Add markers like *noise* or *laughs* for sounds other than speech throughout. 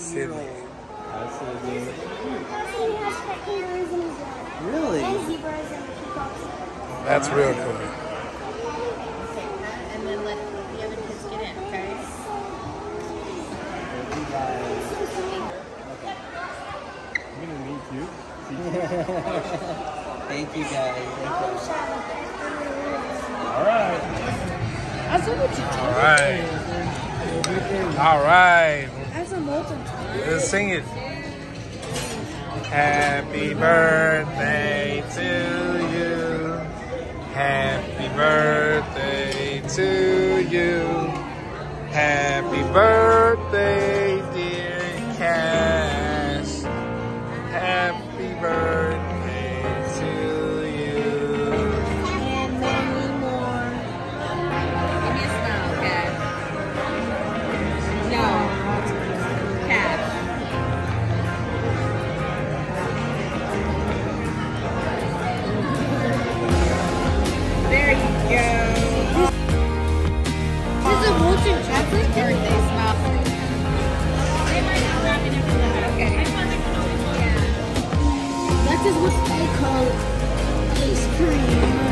Sydney. That's so good. He has pet kangaroos in his yard. And Really? zebras and peacocks. That's real cool. And then let the other kids get in, okay? I'm gonna meet you. *laughs* Thank you guys. Oh, Shadow. All right. That's what you All right. Let's sing it. Happy birthday to you. Happy birthday to you. Happy birthday, This is a molten chocolate. Birthday smile. Okay. That is what they call ice cream.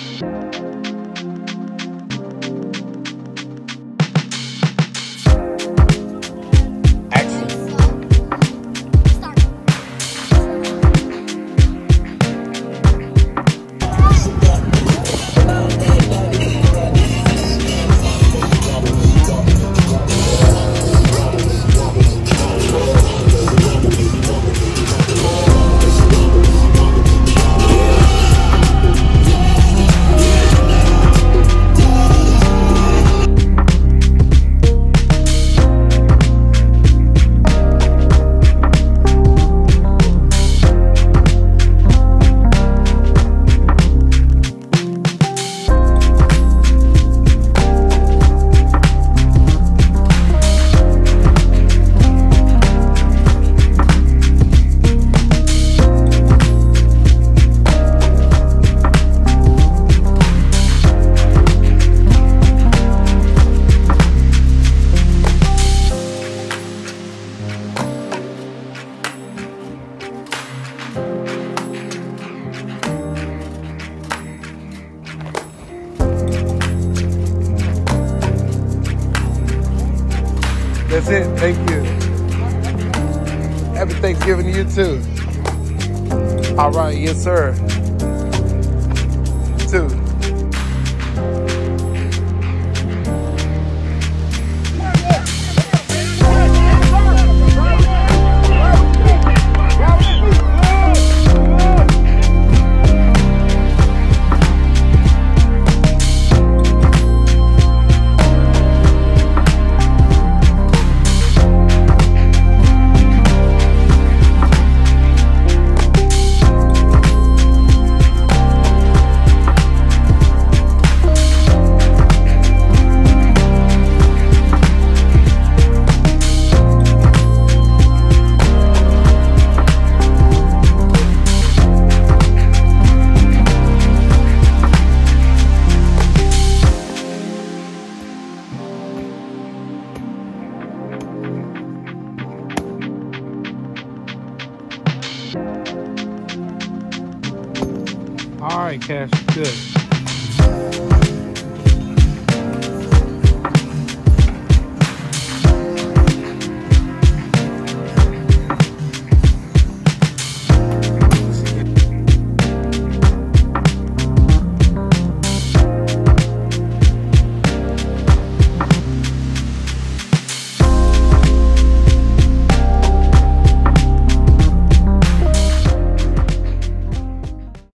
Ha. That's it. Thank you. Happy Thanksgiving to you too. All right, yes, sir. Two. All right, Kash. Good.